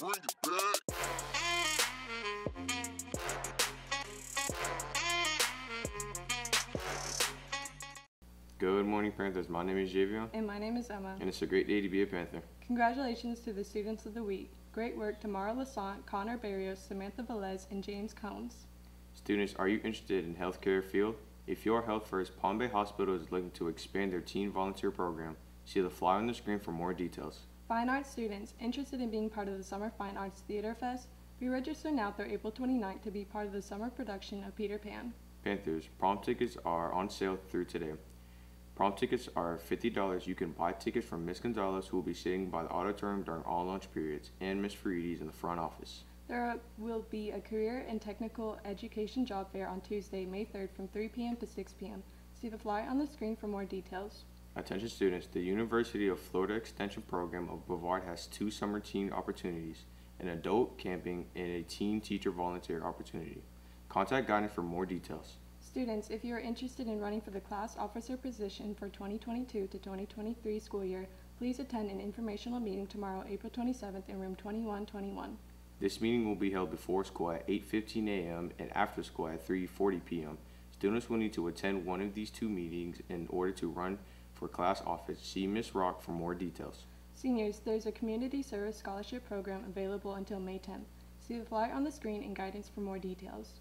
Bring it back. Good morning, Panthers. My name is Javion, And my name is Emma. and it's a great day to be a Panther. Congratulations to the students of the week. Great work to Mara Lassant, Connor Barrios, Samantha Velez, and James Combs. Students, are you interested in healthcare field? If your Health First, Palm Bay Hospital is looking to expand their teen volunteer program. See the flyer on the screen for more details. Fine arts students interested in being part of the Summer Fine Arts Theater Fest, be registered now through April 29th to be part of the summer production of Peter Pan. Panthers, prom tickets are on sale through today. Prom tickets are $50. You can buy tickets from Miss Gonzalez, who will be sitting by the auditorium during all lunch periods, and Miss Farides in the front office. There will be a career and technical education job fair on Tuesday, May 3rd from 3 p.m. to 6 p.m. See the flyer on the screen for more details. Attention students, the University of Florida Extension Program of Brevard has two summer teen opportunities, an adult camping and a teen teacher volunteer opportunity. Contact guidance for more details. Students, if you are interested in running for the class officer position for 2022 to 2023 school year, please attend an informational meeting tomorrow, April 27th in room 2121. This meeting will be held before school at 8:15 a.m. and after school at 3:40 p.m. Students will need to attend one of these two meetings in order to run for class office. See Ms. Rock for more details. Seniors, there's a community service scholarship program available until May 10th. See the flyer on the screen and guidance for more details.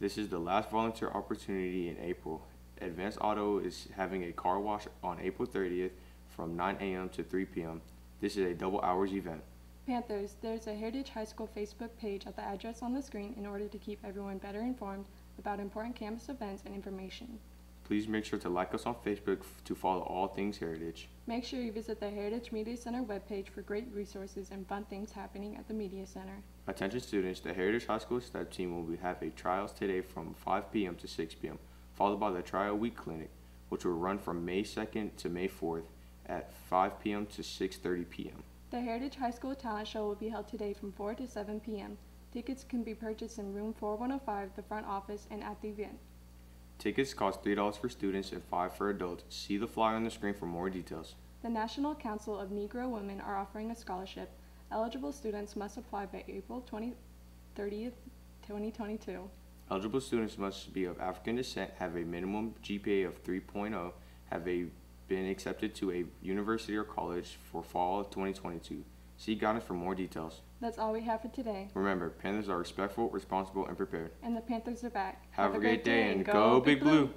This is the last volunteer opportunity in April. Advanced Auto is having a car wash on April 30th from 9 a.m. to 3 p.m. This is a double hours event. Panthers, there's a Heritage High School Facebook page at the address on the screen in order to keep everyone better informed about important campus events and information. Please make sure to like us on Facebook to follow all things Heritage. Make sure you visit the Heritage Media Center webpage for great resources and fun things happening at the Media Center. Attention students, the Heritage High School STEP team will be- have a trials today from 5 p.m. to 6 p.m., followed by the Trial Week Clinic, which will run from May 2nd to May 4th at 5 p.m. to 6.30 p.m. The Heritage High School Talent Show will be held today from 4 to 7 p.m. Tickets can be purchased in room 4105, the front office, and at the event. Tickets cost $3 for students and 5 for adults. See the flyer on the screen for more details. The National Council of Negro Women are offering a scholarship. Eligible students must apply by April 20, 30th, 2022. Eligible students must be of African descent, have a minimum GPA of 3.0, have a, been accepted to a university or college for fall of 2022. See guidance for more details. That's all we have for today. Remember, Panthers are respectful, responsible, and prepared. And the Panthers are back. Have, a great day and go Big Blue.